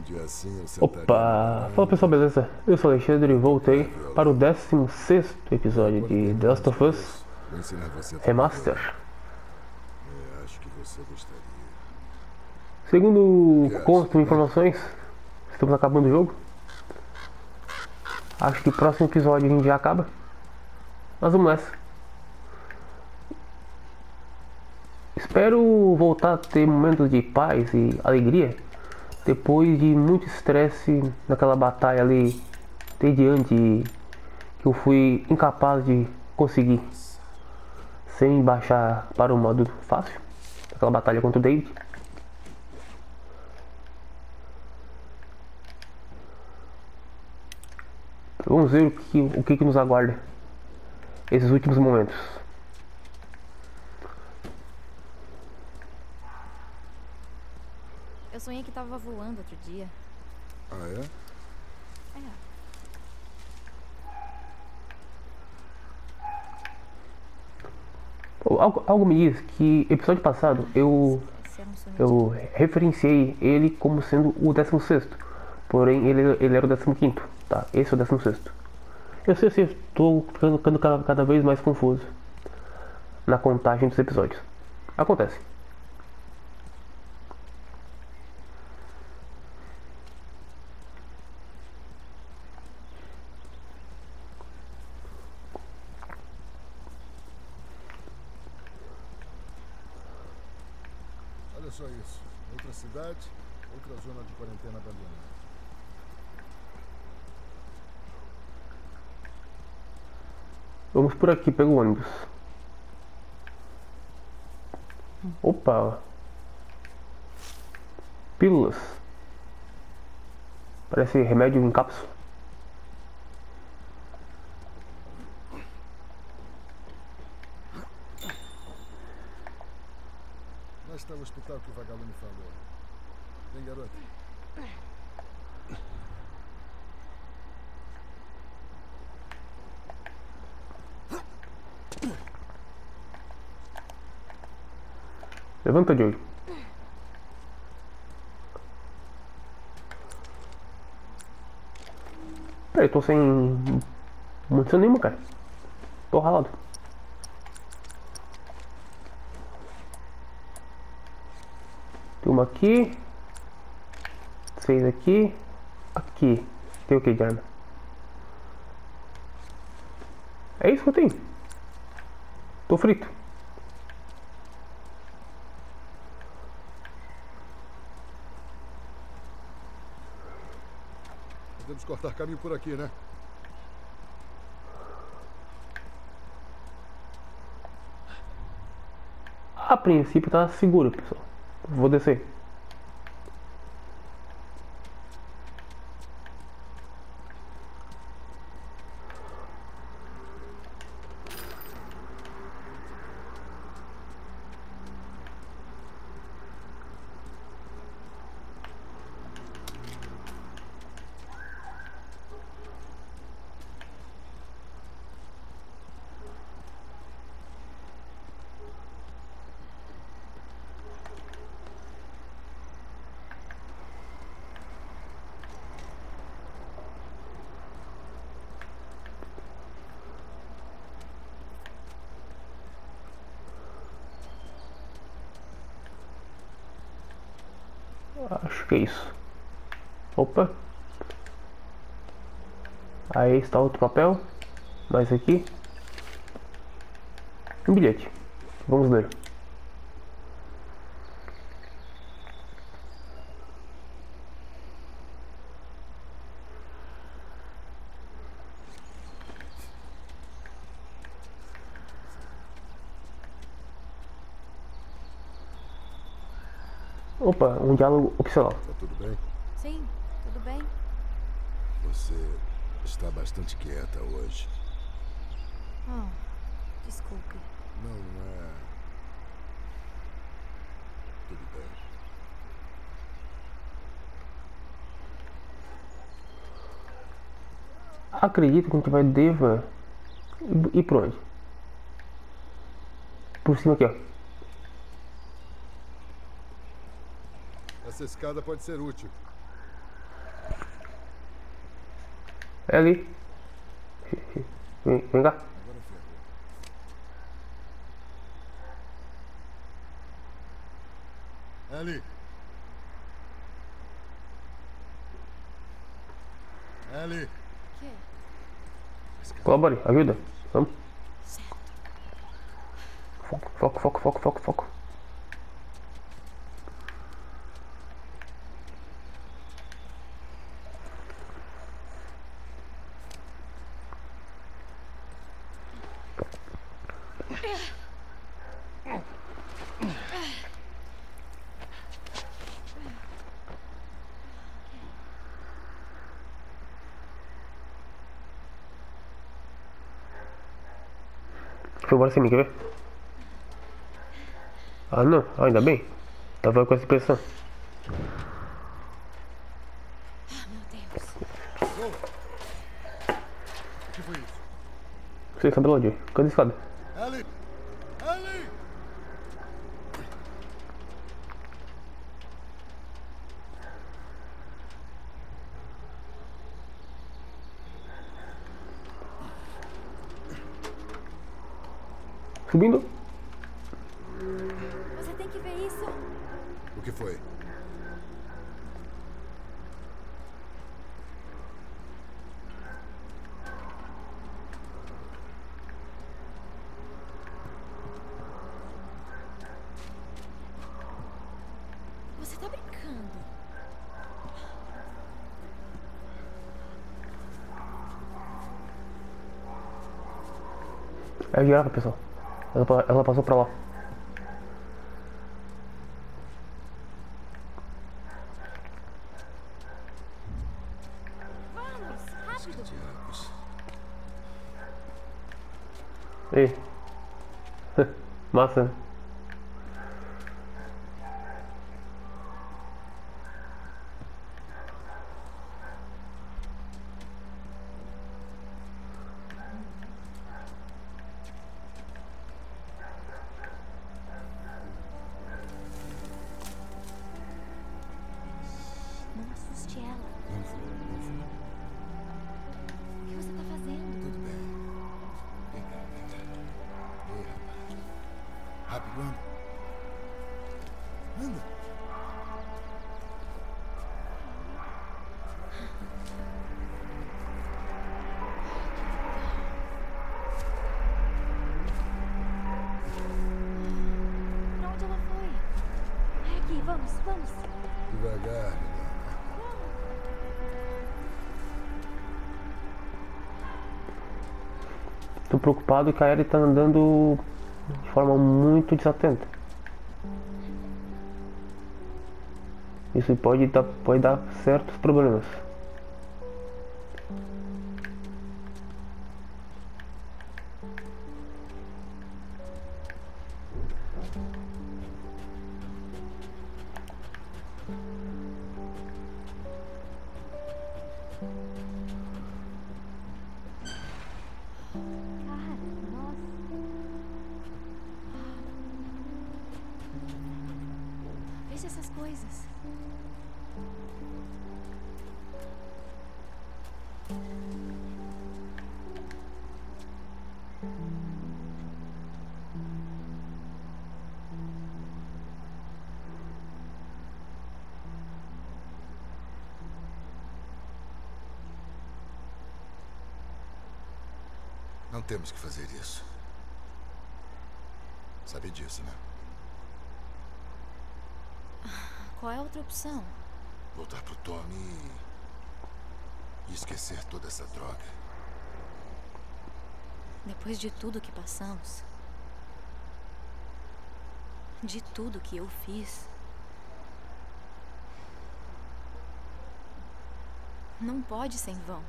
Um dia assim eu sentaria Opa! Fala pessoal, beleza? Eu sou o Alexandre e voltei para o 16 episódio de The Last of Us Remaster. É, acho que você gostaria. Segundo constam informações, estamos acabando o jogo. Acho que o próximo episódio a gente já acaba. Mas vamos nessa. Espero voltar a ter momentos de paz e alegria depois de muito estresse naquela batalha ali tediante que eu fui incapaz de conseguir sem baixar para o modo fácil. Aquela batalha contra o David. Vamos ver o que, o que, que nos aguarda esses últimos momentos. Eu sonhei que tava voando outro dia. Ah, é? É. Algo, algo me diz que episódio passado eu, eu referenciei ele como sendo o 16, porém ele, ele era o 15, tá? Esse é o 16. Eu sei se estou ficando, ficando cada, cada vez mais confuso na contagem dos episódios. Acontece. Olha só isso. Outra cidade, outra zona de quarentena abandonada. Vamos por aqui pelo ônibus. Opa! Pílulas. Parece remédio em cápsula. Lá está o hospital que o vagalume falou. Vem, garota. Levanta de olho. Peraí, tô sem munição nenhuma, cara. Tô ralado. Tem uma aqui. Seis aqui. Aqui. Tem o que de arma? É isso que eu tenho. Tô frito. Podemos cortar caminho por aqui, né? A princípio tá seguro, pessoal. Vou descer. Acho que é isso. Opa. Aí está outro papel. Mais aqui. Um bilhete. Vamos ler. Opa, um diálogo opcional. Tá tudo bem? Sim, tudo bem? Você está bastante quieta hoje. Oh, desculpe. Não é. Tudo bem. Acredito que a gente vai deva e ir por onde? Por cima aqui, ó. Essa escada pode ser útil. É ali. Hum, não dá. É ali. É ali. Colabore, ajuda. Vamos. Foco, foco, foco, foco, foco, foco. Embora sem mim, quer ver? Ah não, ah, ainda bem. Tava com essa impressão. Ah, meu Deus. O que foi isso? Você sabe onde? Cadê a escada? Ellie! Ellie! Subindo? Você tem que ver isso. O que foi? Você tá brincando. É a girafa, pessoal. Ela, ela passou pra lá. Ei. Massa. né? Vamos, vamos. Devagar, menina. Tô preocupado que a Ellie tá andando de forma muito desatenta. Isso pode dar, pode dar certos problemas. Temos que fazer isso. Sabe disso, né? Qual é a outra opção? Voltar pro Tommy e... e esquecer toda essa droga. Depois de tudo que passamos, de tudo que eu fiz, não pode ser em vão.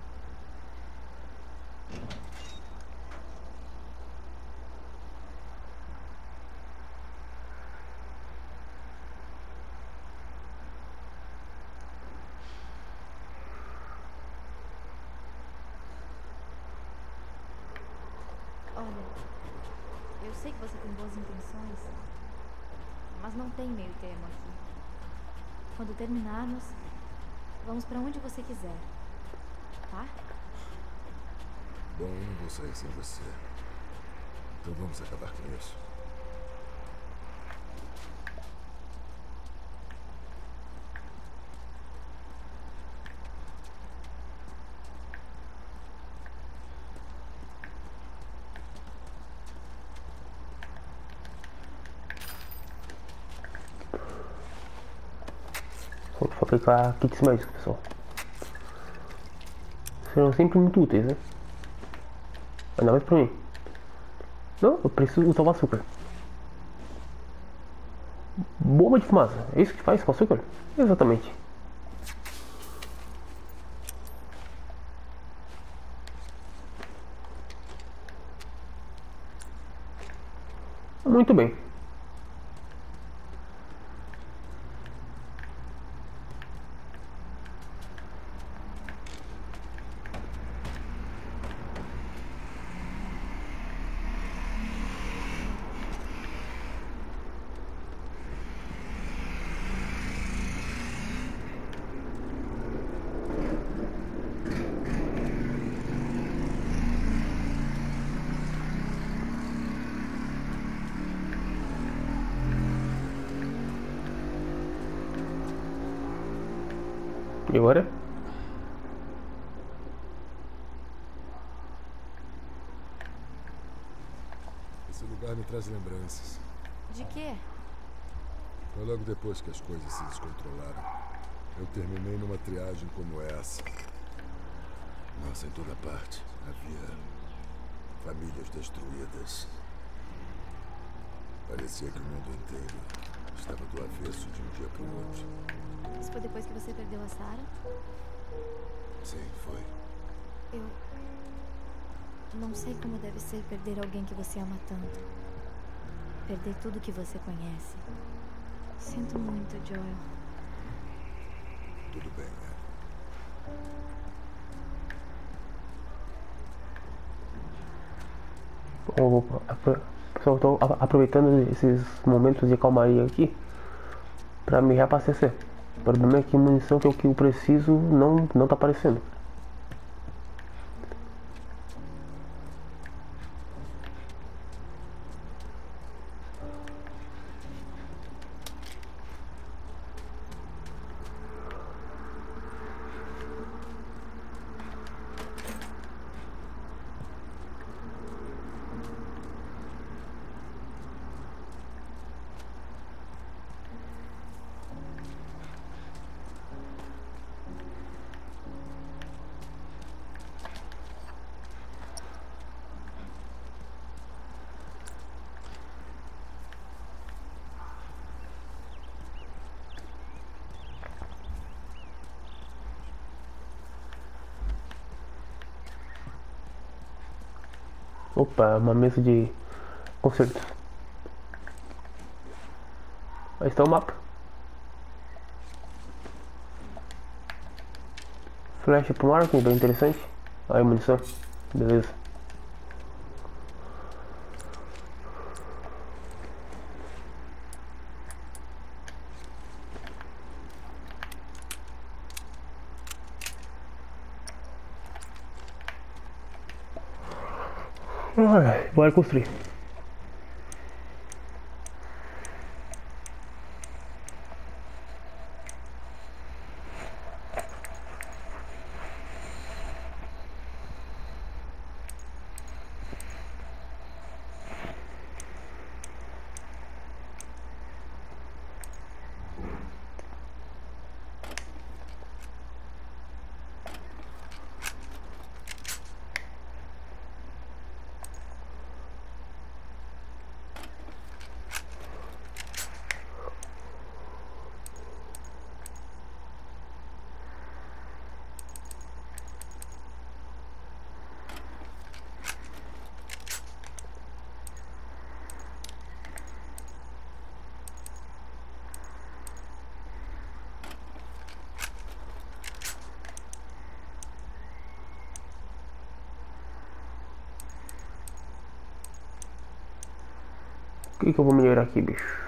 Olha, eu sei que você tem boas intenções, mas não tem meio termo aqui. Quando terminarmos, vamos pra onde você quiser, tá? Bom, não vou sair sem você. Então vamos acabar com isso. Fabricar kits médicos, pessoal. Serão sempre muito úteis, né? Ainda mais pra mim. Não, eu preciso salvar açúcar. Bomba de fumaça. É isso que faz com açúcar? Exatamente. Muito bem. E agora? Esse lugar me traz lembranças. De quê? Foi logo depois que as coisas se descontrolaram. Eu terminei numa triagem como essa. Nossa, em toda parte havia famílias destruídas. Parecia que o mundo inteiro estava do avesso de um dia para o outro. Isso foi depois que você perdeu a Sarah? Sim, foi. Eu. Não sei como deve ser perder alguém que você ama tanto. Perder tudo que você conhece. Sinto muito, Joel. Tudo bem, né? Eu vou- Pessoal, estou aproveitando esses momentos de calmaria aqui para me reabastecer. O problema é que munição que eu preciso não, não tá aparecendo. Opa, uma mesa de concertos. Aí está o mapa. Flecha pro marco, bem interessante. Aí munição. Beleza. Alright, Barco 3. que, que eu vou melhorar aqui, bicho?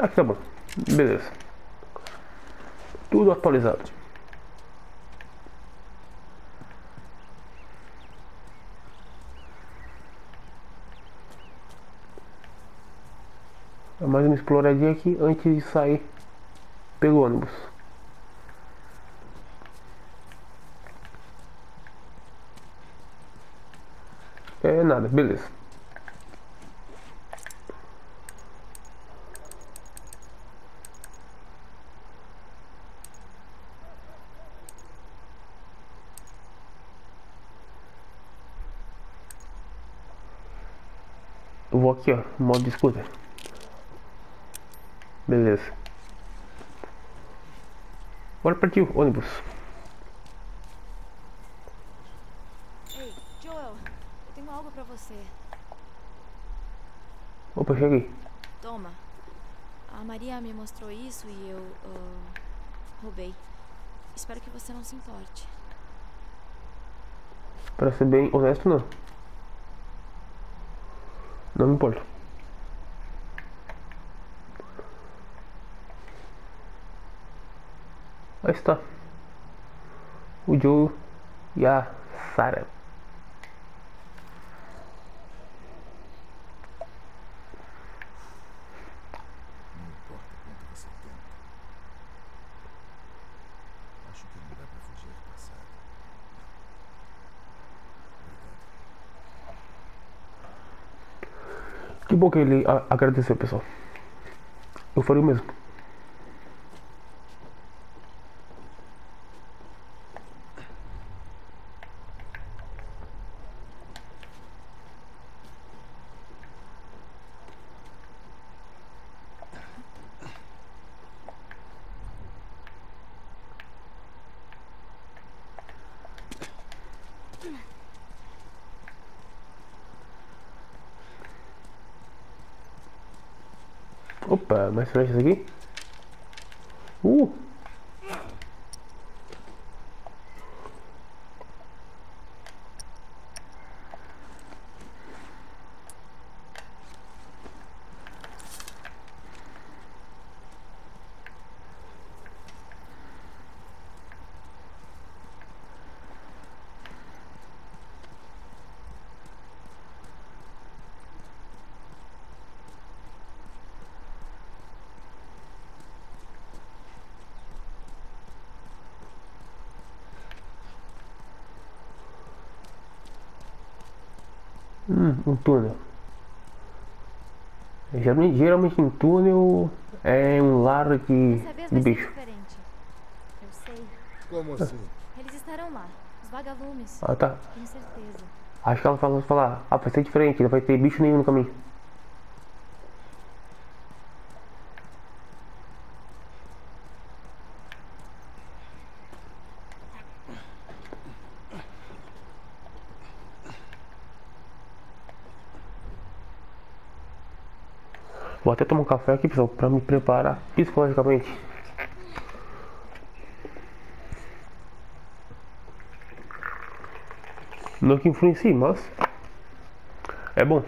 Aqui tá bom. Beleza. Tudo atualizado. Mais uma exploradinha aqui antes de sair pelo ônibus. É nada, beleza. Aqui, ó, modo de scooter. Beleza. Bora partir ônibus. Ei, Joel, eu tenho algo pra você. Opa, cheguei. Toma. A Maria me mostrou isso e eu ah, roubei. Espero que você não se importe. Pra ser bem honesto, não. Não me importa. Aí está. O Joe e a Sarah. Não importa quanto você tenta. Acho que não dá pra fugir do passado. Que ele agradeceu, pessoal. Eu faria o mesmo. Opa, mais flechas aqui. Uh! Hum, um túnel. Geralmente, geralmente em túnel é um lar de, Dessa vez de vai ser bicho. diferente. Eu sei. Como assim? Eles estarão lá. Os vagalumes. Ah tá. Tenho certeza. Acho que ela falou falar, ah, vai ser diferente, não vai ter bicho nenhum no caminho. Até tomar um café aqui, pessoal, pra me preparar psicologicamente. Não que influencie, mas é bom.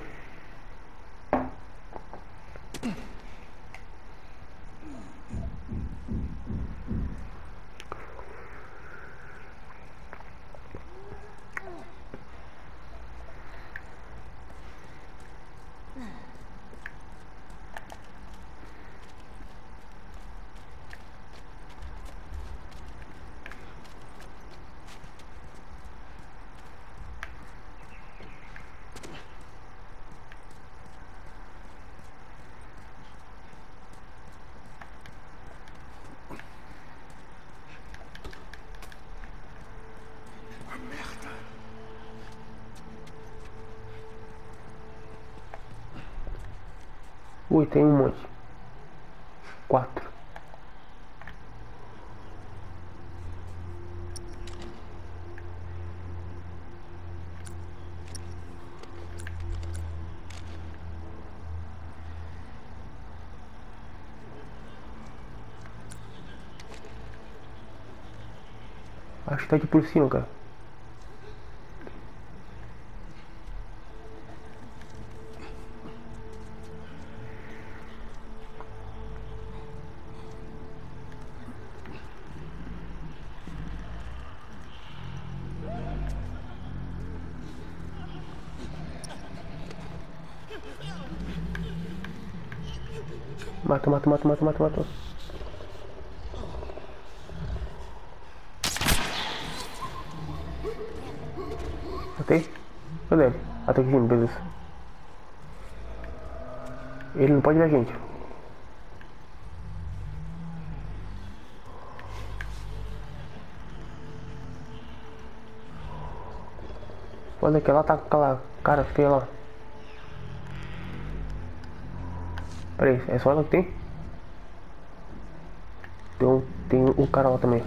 Ui, tem um monte. Quatro. Acho que tá aqui por cima, cara. Mata, mata, mata, mata, mata, mata. Matei? Cadê ele? Ah, tá aqui beleza. Ele não pode ver a gente. Olha que ela tá com aquela cara feia lá. Peraí, é só ela que tem? Tem um, tem cara lá também.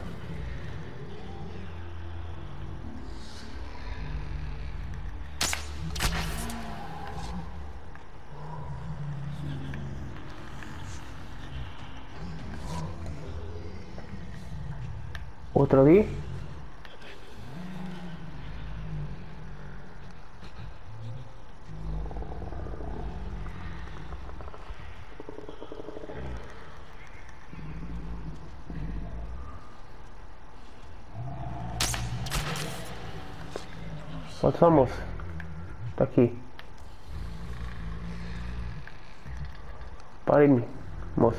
Pasamos. Está aquí. Paremos.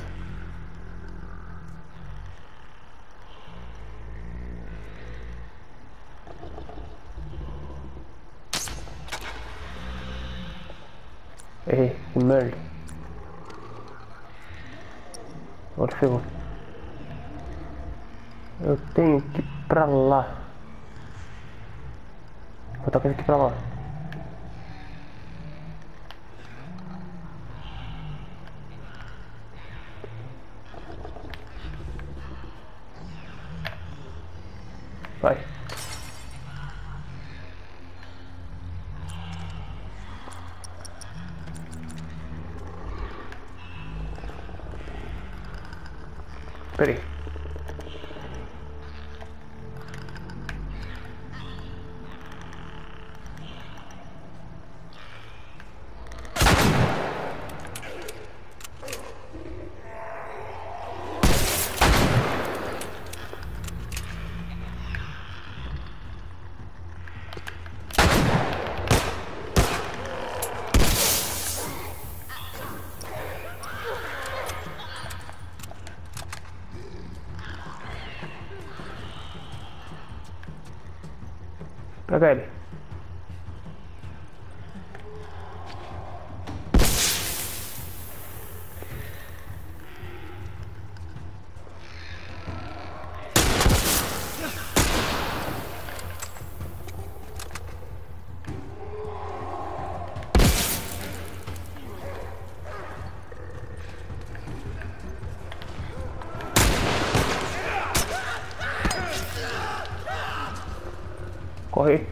Corre.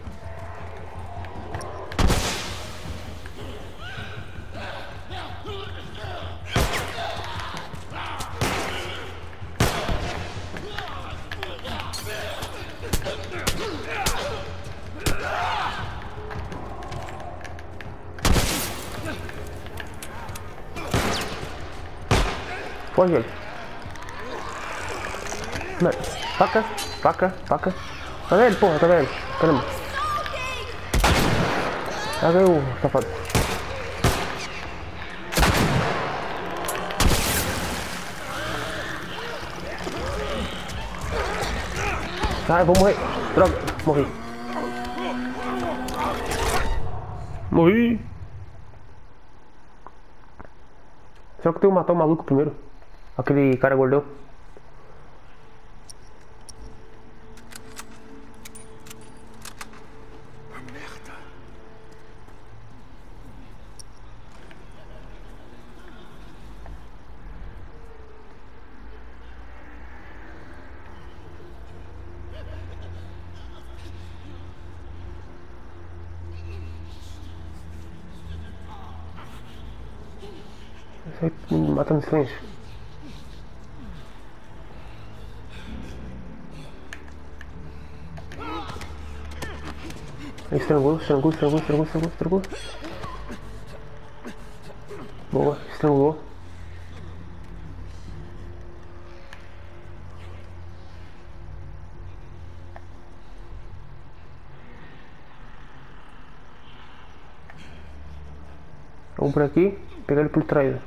Foge ele. Não. Faca, faca, faca. Tá vendo, porra, tá vendo? Caramba. Cadê o safado? Ai, vou morrer. Droga, morri. Morri. Será que eu tenho que matar o maluco primeiro? Aquele cara gordão. Matando silêncio. Estrangulou, estrangulou, estrangulou, estrangulou, estrangulou, estrangulou. Boa, estrangulou. Vamos por aqui, pegar ele por trás.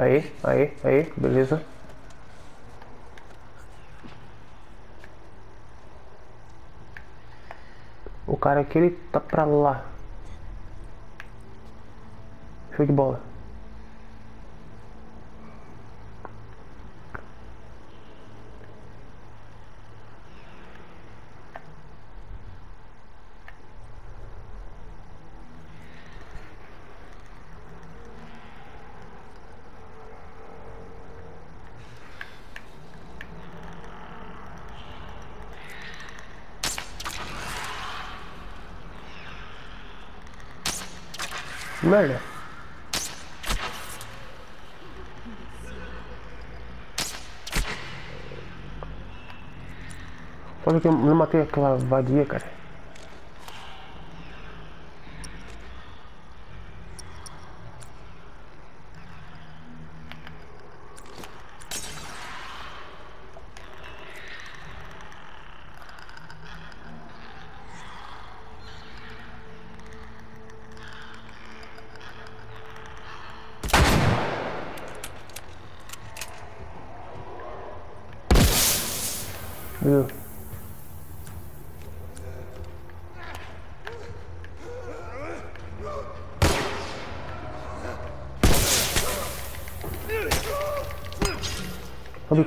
Aí, aí, aí, beleza. O cara aqui, ele tá pra lá. Show de bola. Merda. Olha que eu não matei aquela vadia, cara.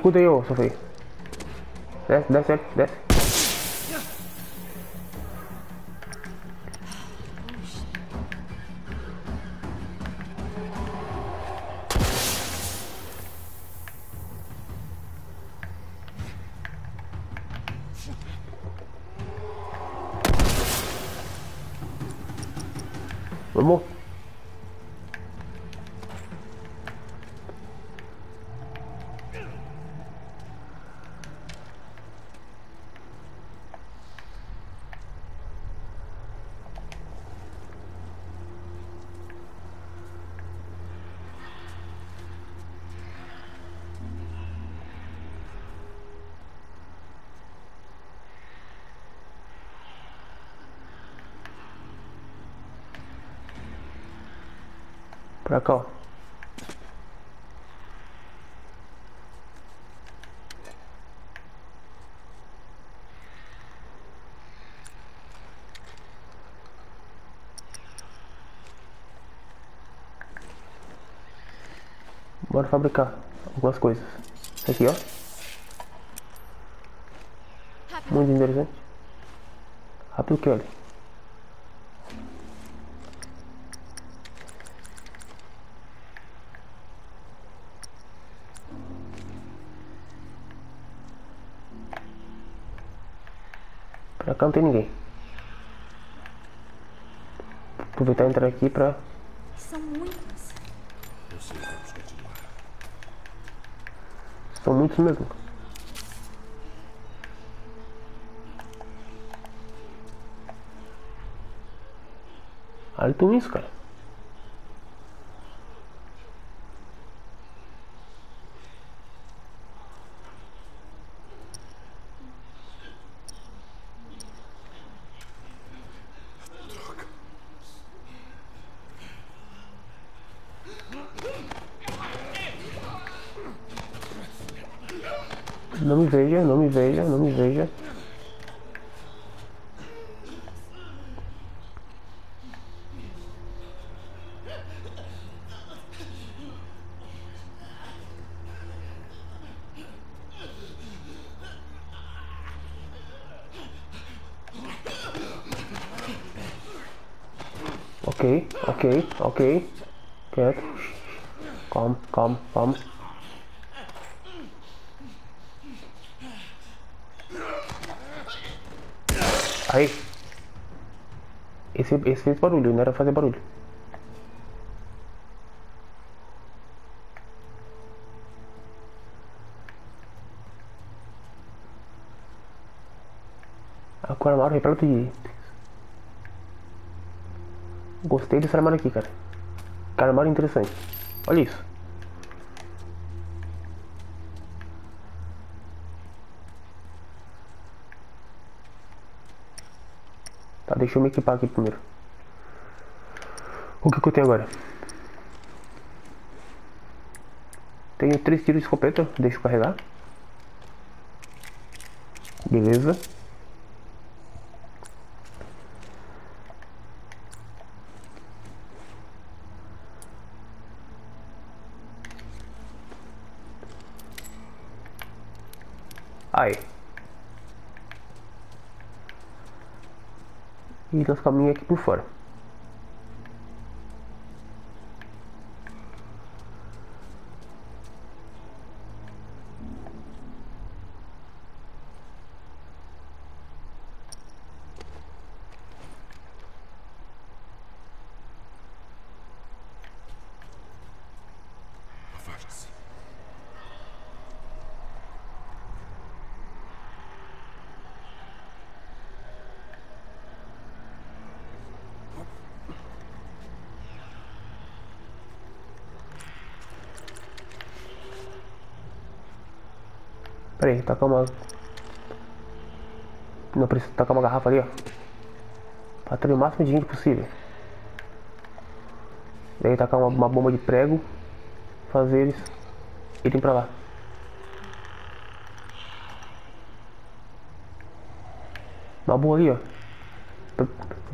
Bicuda aí, ô, Sofia. Desce, desce, desce. Pra cá, ó. Bora fabricar algumas coisas. Isso aqui, ó. Muito interessante. Rápido que olha. Não tem ninguém. Aproveitar e entrar aqui pra. São muitos. Eu sei, vamos continuar. São muitos mesmo. Olha tudo isso, cara. Não me veja, não me veja, não me veja. Ok, ok, ok. Quieto. Calma, calma, calma. Aí. Esse, esse fez barulho, não era fazer barulho. Agora armário repleto de itens. Gostei desse armário aqui, cara. Cara, armário interessante. Olha isso. Tá, deixa eu me equipar aqui primeiro. O que, que eu tenho agora? Tenho três tiros de escopeta, deixa eu carregar. Beleza. Aí. E nós caminhamos aqui por fora. Pera aí, tacar uma. Não precisa tacar uma garrafa ali, ó. Pra ter o máximo de gente possível. Daí tacar uma, uma bomba de prego. Fazer eles irem pra lá. Uma boa ali, ó.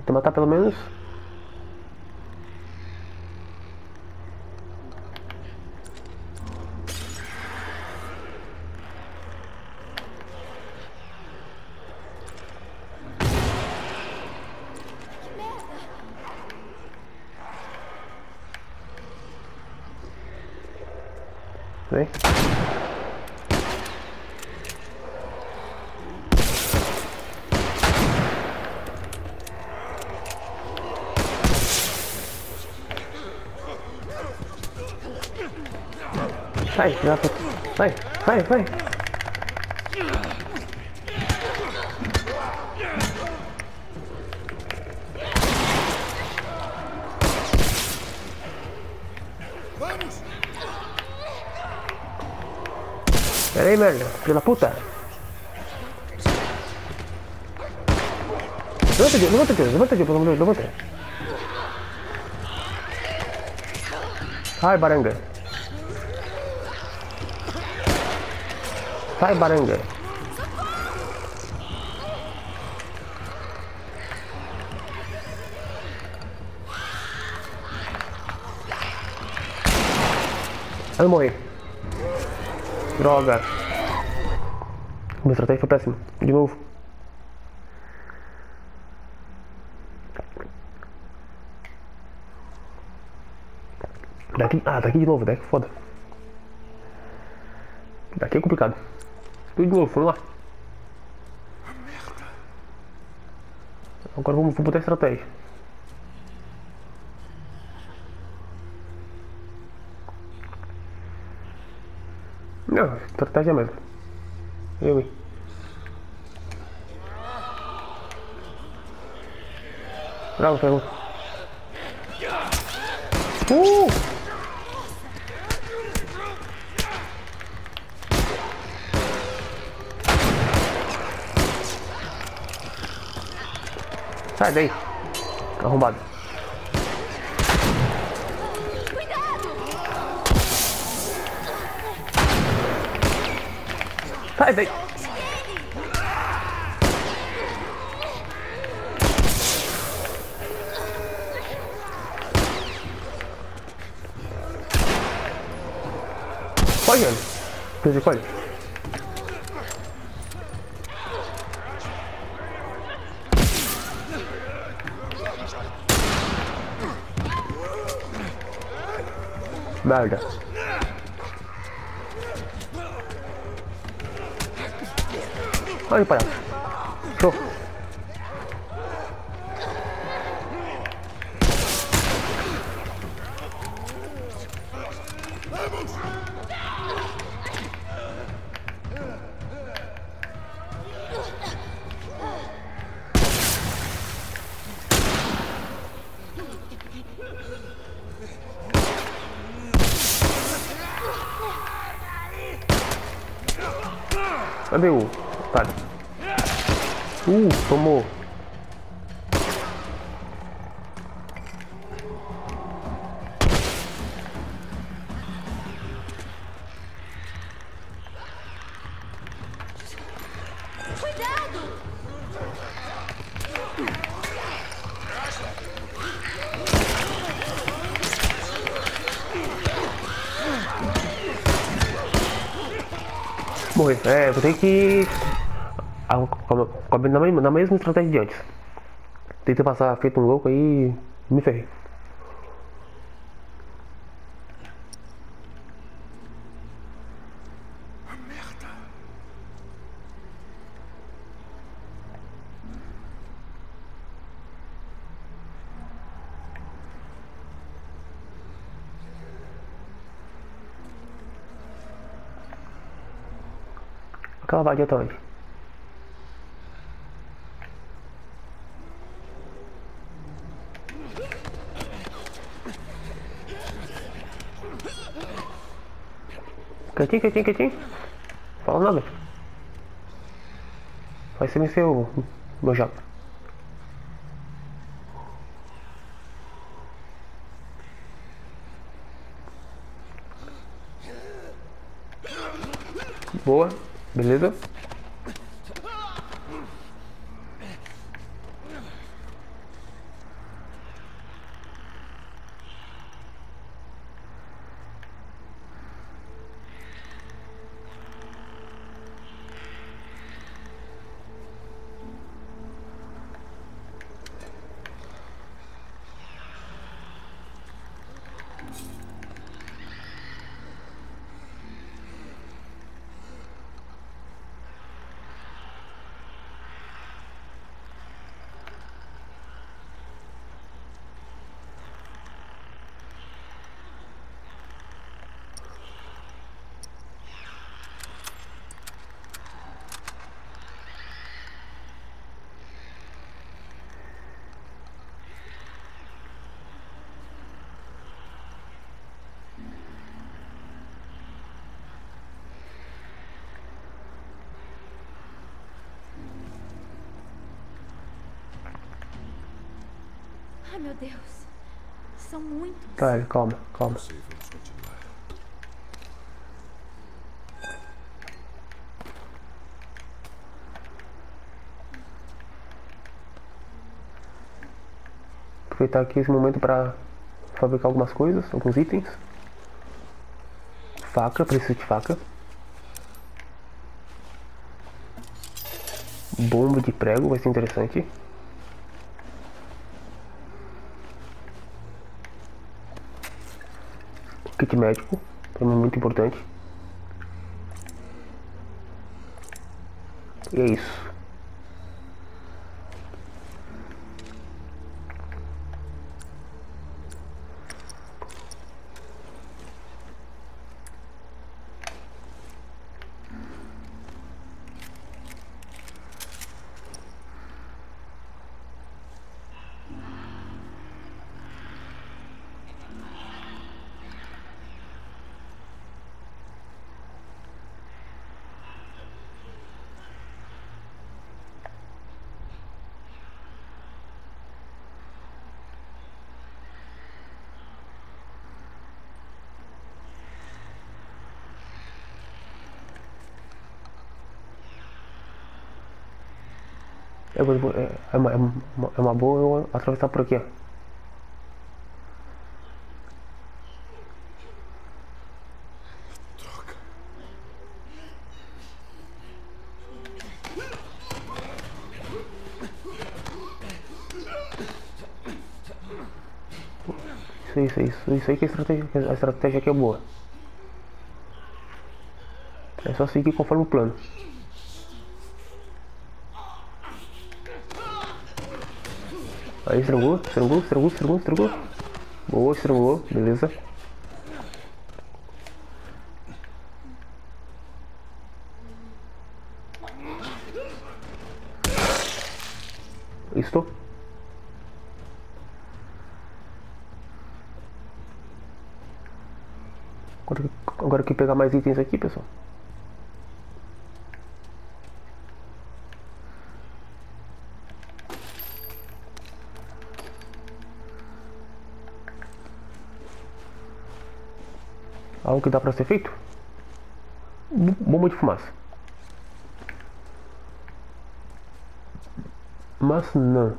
Pra matar pelo menos. Vem. Sai, já tô... Sai, sai, sai. Pera aí, merda. Filho da puta. Levanta aqui, levanta aqui, levanta aqui, pelo amor de Deus, levanta. Sai, baranga. Sai, baranga. Eu morri. Droga. Minha estratégia foi péssima. De novo. Daqui. Ah, daqui de novo, daqui foda. Daqui é complicado. Tudo de novo, vamos lá. Agora vamos, vamos botar estratégia. Não, estratégia mesmo. Eu, hein? Bravo, pegou. Uh! Sai daí. Arrombado. Sai daí. Pode, Ana. Pode, pode. Merda. Olha para Show. Cadê o otário? Uh, tomou. Ter que. Na mesma estratégia de antes. Tentei passar feito um louco aí. Me ferrei. Aquela vadia tá onde? Quietinho, quietinho, quietinho. Fala nada. Vai ser meu, meu japa. Boa. Beleza? Meu Deus. São muitos. Tá, calma, calma. Aproveitar aqui esse momento para fabricar algumas coisas, alguns itens. Faca, preciso de faca. Bomba de prego, vai ser interessante. Médico, também muito importante. E é isso. É, é, uma, é, uma, é uma boa eu atravessar por aqui, ó. Isso, isso, isso aí que a estratégia, a estratégia aqui é boa. É só seguir conforme o plano. Aí, estrangulou, estrangulou, estrangulou, estrangulou, estrangulou. Boa, estrangulou, beleza. Estou. Agora, agora que pegar mais itens aqui, pessoal. Algo que dá pra ser feito? Bomba de fumaça. Mas não.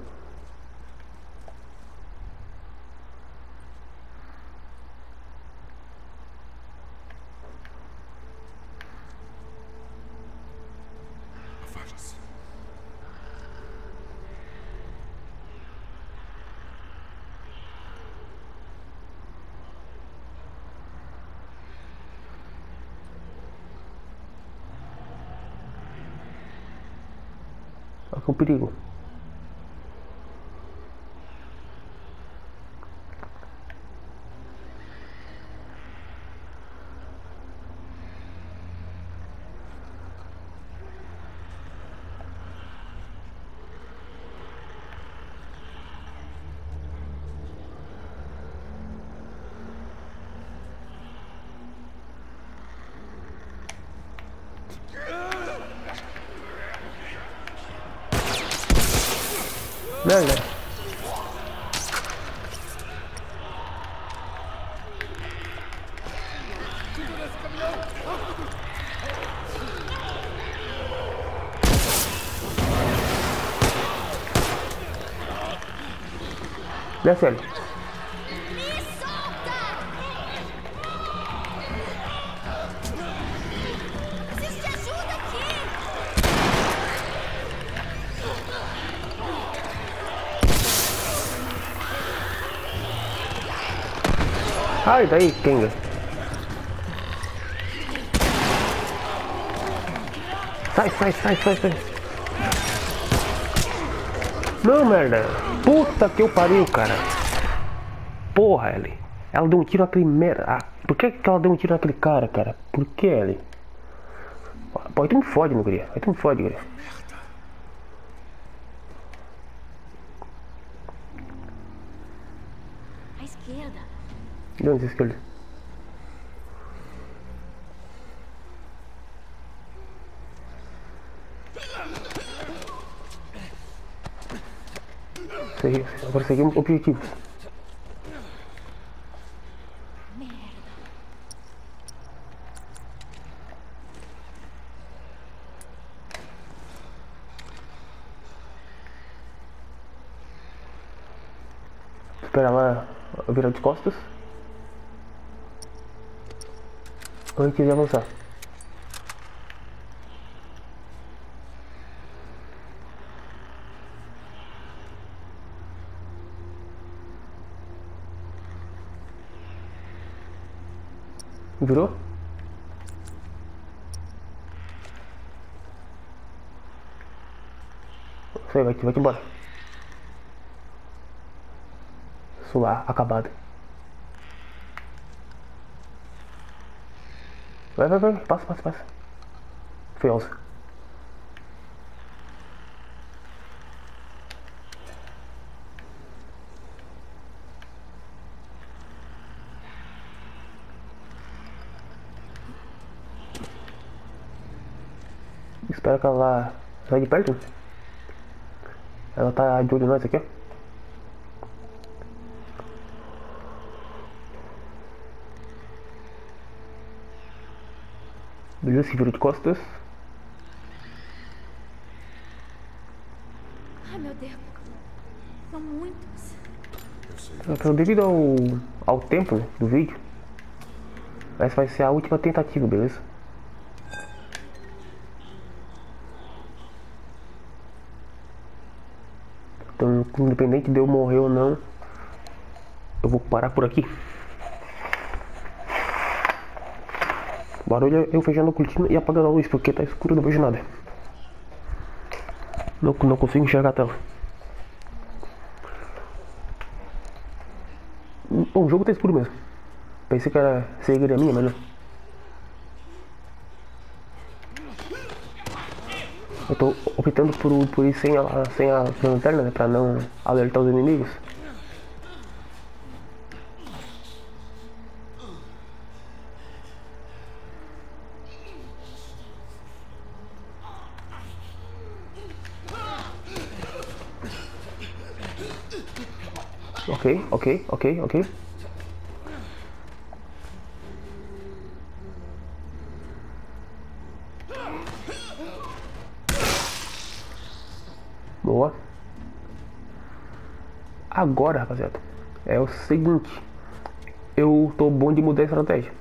Que é perigo? Merda. Desce! Ai, daí, Kenga. Sai, sai, sai, sai, sai. Não, merda. Puta que eu pariu, cara. Porra, Ellie. Ela deu um tiro naquele merda. Ah, por que, que ela deu um tiro naquele cara, cara? Por que, Ellie? Pô, aí tu me fode, meu guria. Aí tu me fode, guria. À esquerda. De onde você escolheu? Segui- Agora seguimos objetivos. Merda. Espera ela virar de costas. Antes de avançar. Isso aí, vai, vai embora. Suar, acabado. Vai, vai, vai, passa, passa, passa. Feiosa. Espera que ela sai de perto. Ela tá de olho nós aqui, ó. Beleza, se vira de costas. Ai, meu Deus. São muitos. Então, devido ao, ao tempo do vídeo, essa vai ser a última tentativa, beleza? Então, independente de eu morrer ou não, eu vou parar por aqui. Barulho é eu fechando a cortina e apagando a luz, porque tá escuro não vejo nada. Não, não consigo enxergar a tela. Bom, o jogo tá escuro mesmo. Pensei que era cegueira minha, mas não. Eu tô optando por, por ir sem a, sem a lanterna, né? Pra não alertar os inimigos. Ok, ok, ok, ok. Boa. Agora, rapaziada, é o seguinte. Eu tô bom de mudar a estratégia.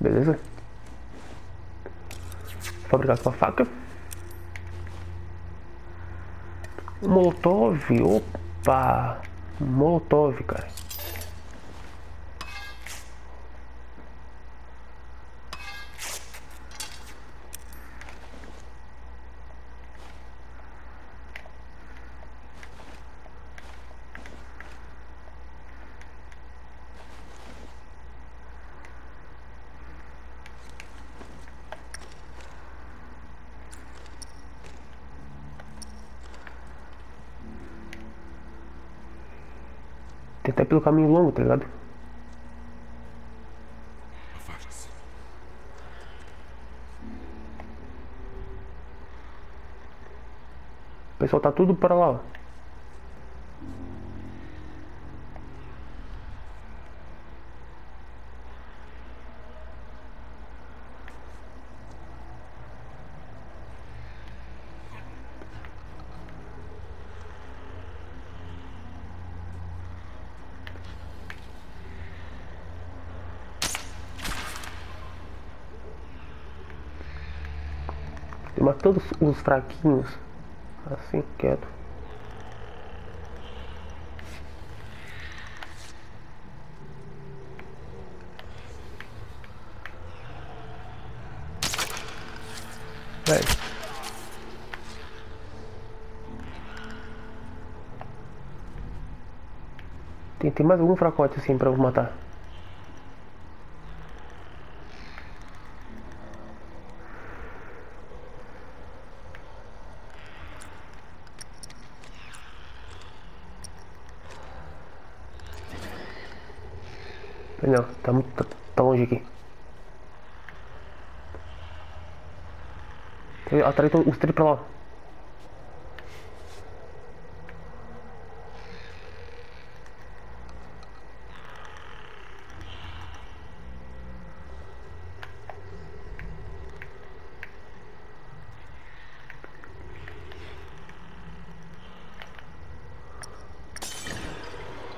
Beleza? Fabricar com a faca. Molotov, opa! Molotov, cara. Pelo caminho longo, tá ligado? O pessoal tá tudo para lá, ó. Mais todos os fraquinhos. Assim, quieto. Vai. Tem, tem mais algum fracote assim pra eu matar. Não, tá muito tá, tá longe aqui. Atrás os três pra lá.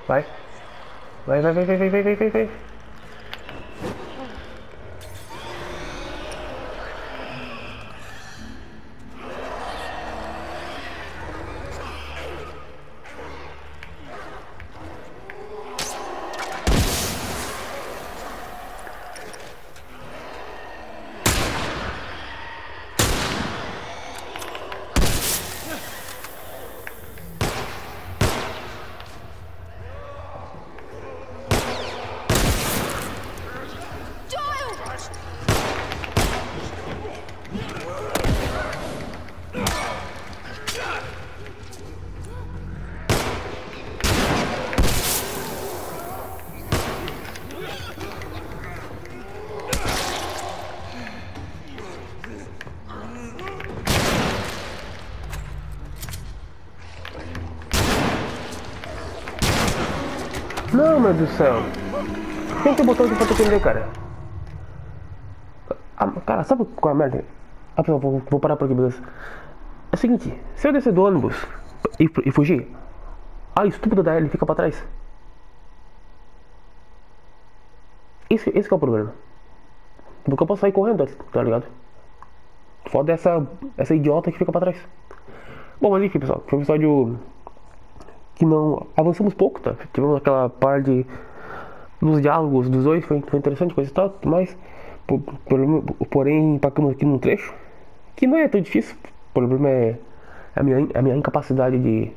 Vai. Vai, vai, vai, vai, vai, vai, vai, vai, meu Deus do céu. Quem que botou aqui pra tu entender, cara? Ah, cara, sabe qual é a merda? Ah, pessoal, vou, vou parar por aqui, beleza? É o seguinte, se eu descer do ônibus e, e fugir, a estúpida da Ellie fica pra trás. Esse, esse é o problema. Porque eu posso sair correndo, tá ligado? Foda essa, essa idiota que fica pra trás. Bom, mas enfim, pessoal, foi um episódio que não avançamos pouco, tá? Tivemos aquela parte dos diálogos dos dois, foi, foi interessante, coisa e tal, mas por, por, porém empacamos aqui num trecho que não é tão difícil. O problema é a minha, a minha incapacidade de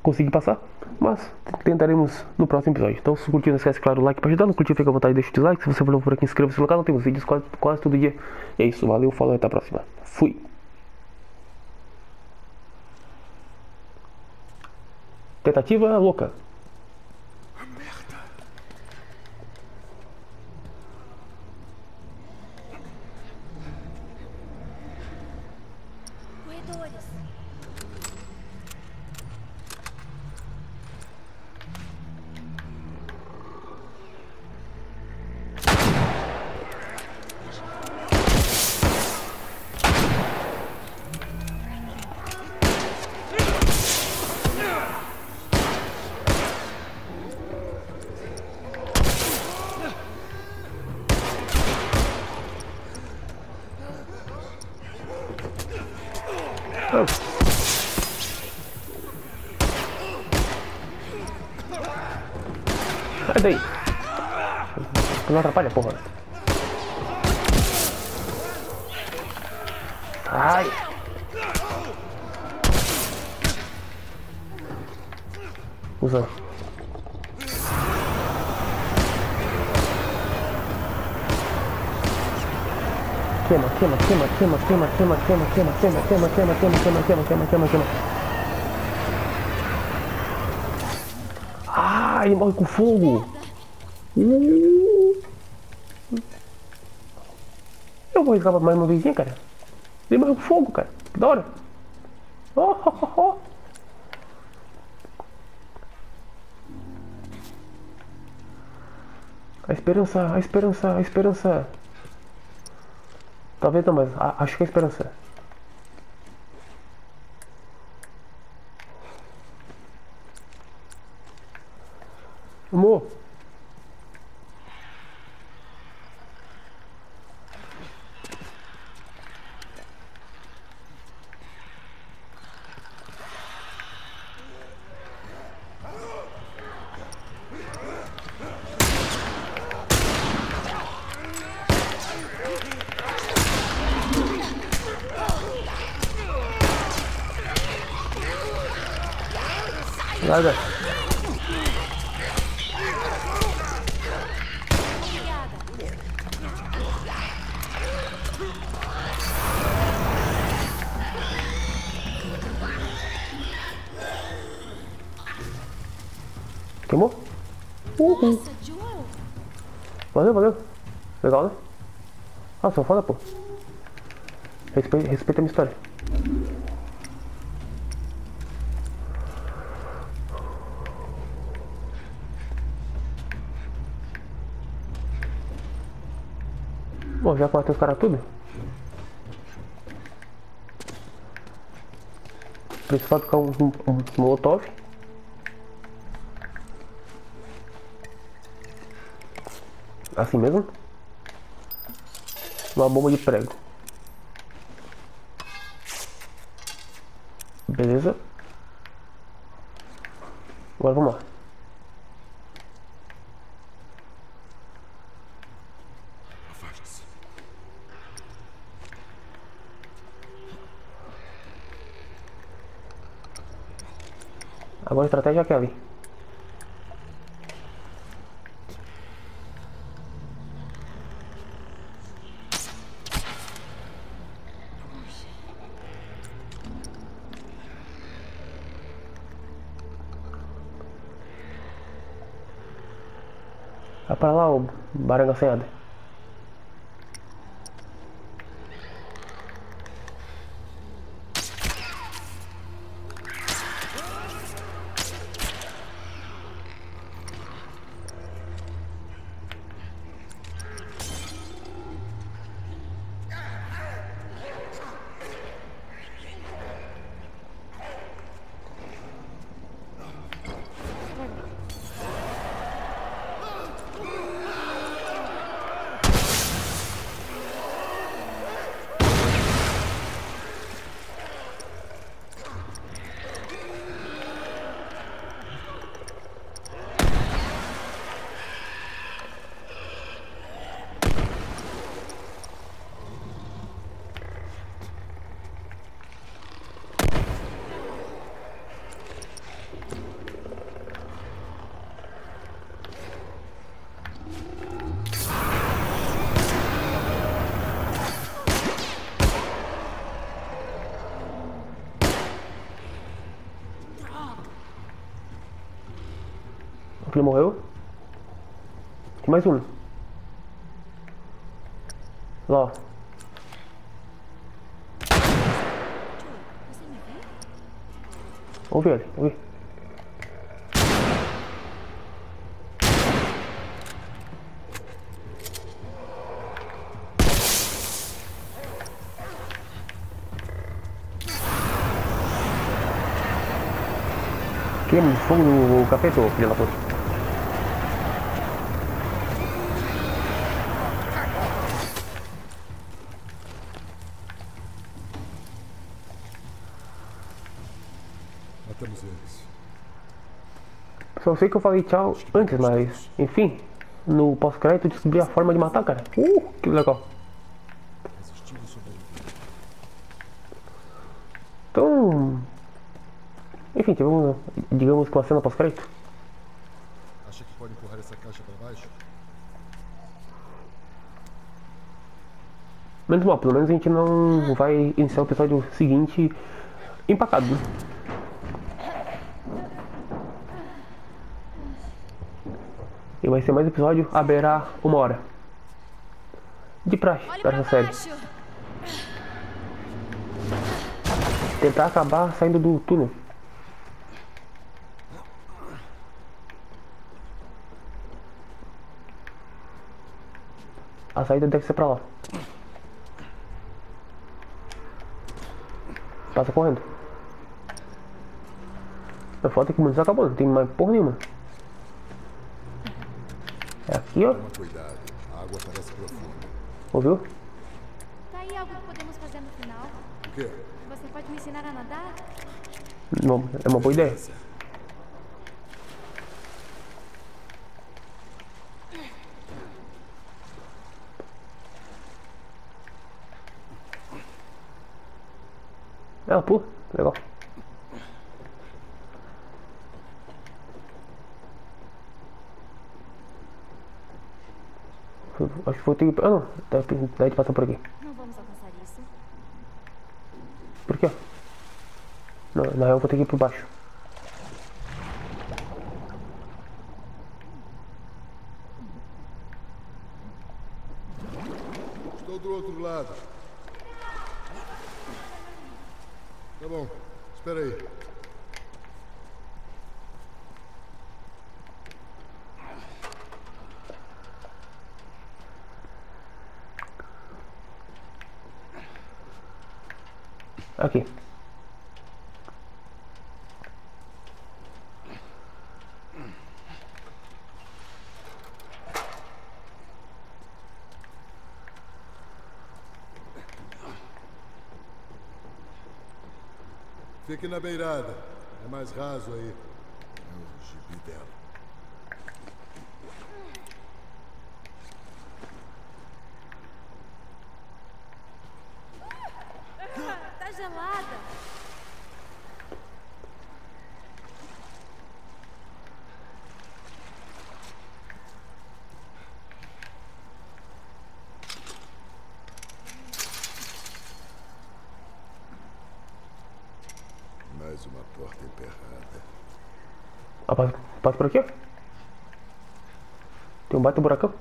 conseguir passar, mas tentaremos no próximo episódio. Então, se curtiu, não esquece, claro, o like pra ajudar. Não curtiu, fica à vontade, deixa o dislike. Se você for novo por aqui, inscreva-se no canal, temos vídeos quase, quase todo dia. E é isso, valeu, falou até a próxima. Fui! Tentativa louca. Não atrapalha, porra. Ai. Usa. Queima, queima, queima, queima, queima, queima, queima, queima, queima, queima, queima, queima, queima, queima, queima, queima, queima. Ai. Ah, morre com fogo. Uh. Vou escapar mais uma vezinha, cara. Ele morreu com fogo, cara. Que da hora. Oh, oh, oh, oh. A esperança, a esperança, a esperança. Talvez não, mas acho que é a esperança. Amor. Nada. Queimou? Uhul. Valeu, valeu. Legal, né? Ah, sou foda, pô. Respeita, respeita a minha história. Bom, já matei os caras tudo. Precisa ficar um, um, um molotov. Assim mesmo. Uma bomba de prego. Beleza. Agora vamos lá. Agora a estratégia é Kelly. Vai baranga senhada. Aquele morreu. Tem mais um. Lá. Ouvi ele, ouvi. Queima fogo no capeta, ô filho da puta. Matamos eles. Só sei que eu falei tchau antes, mas enfim, no pós-crédito eu descobri a forma de matar, cara. Uh, que legal. Então, enfim, tivemos, digamos que uma cena pós-crédito. Acha que pode empurrar essa caixa para baixo? Menos mal, pelo menos a gente não vai iniciar o episódio seguinte empacado. né? Vai ser mais episódio, haverá uma hora. De praxe Olhe pra essa série. Tentar acabar saindo do túnel. A saída deve ser pra lá. Passa correndo. A foto é que o mundo acabou, não tem mais porra nenhuma. É aqui, ó. Toma cuidado. A água parece profunda. Ouviu? Tá aí algo que podemos fazer no final? O quê? Você pode me ensinar a nadar? Não, é uma boa ideia. Essa. Ela pula, legal. Acho que vou ter que. Ah, não. Dá, dá de passar por aqui. Não vamos alcançar isso. Por quê? Não, na real eu vou ter que ir por baixo. Estou do outro lado. Tá bom. Espera aí. Aqui. Fique na beirada. É mais raso aí. É o gibi dela. Tá gelada. Mais uma porta emperrada. Ah, passa, por aqui, ó. Tem um baita buracão.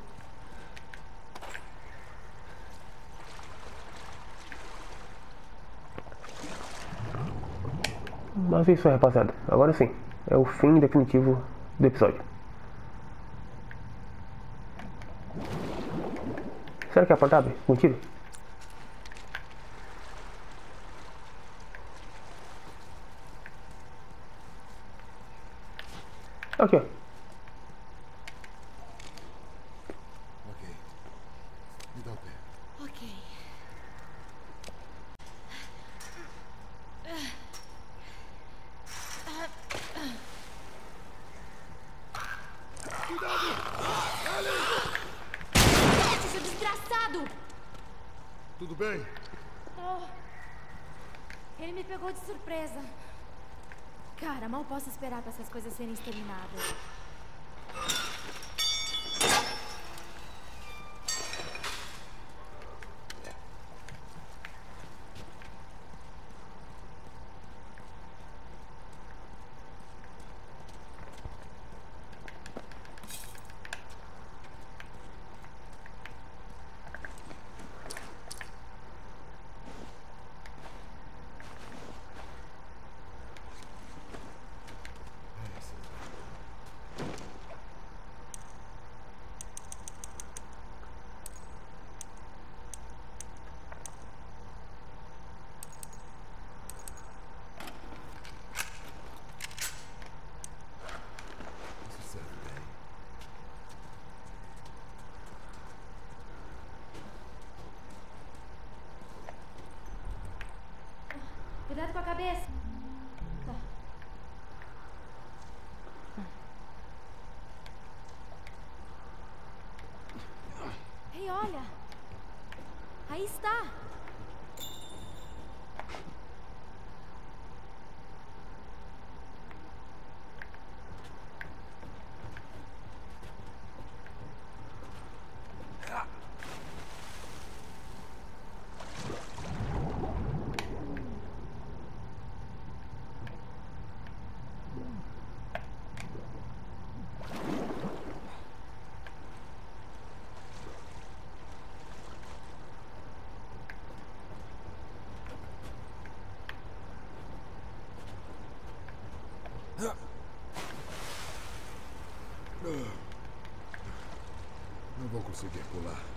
Mas é isso aí, rapaziada. Agora sim. É o fim definitivo do episódio. Será que a porta abre? Tiro? Aqui, ó. Ok. Me dá o pé. Ok. Cuidado! seu desgraçado! Tudo bem? Oh, ele me pegou de surpresa. Cara, mal posso esperar para essas coisas serem exterminadas. Isso serve bem. Cuidado com a cabeça. Tá. Ei, olha. Aí está. Não vou conseguir pular.